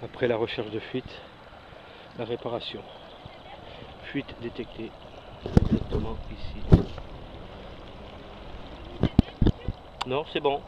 Après la recherche de fuite, la réparation. Fuite détectée exactement ici. Non, c'est bon.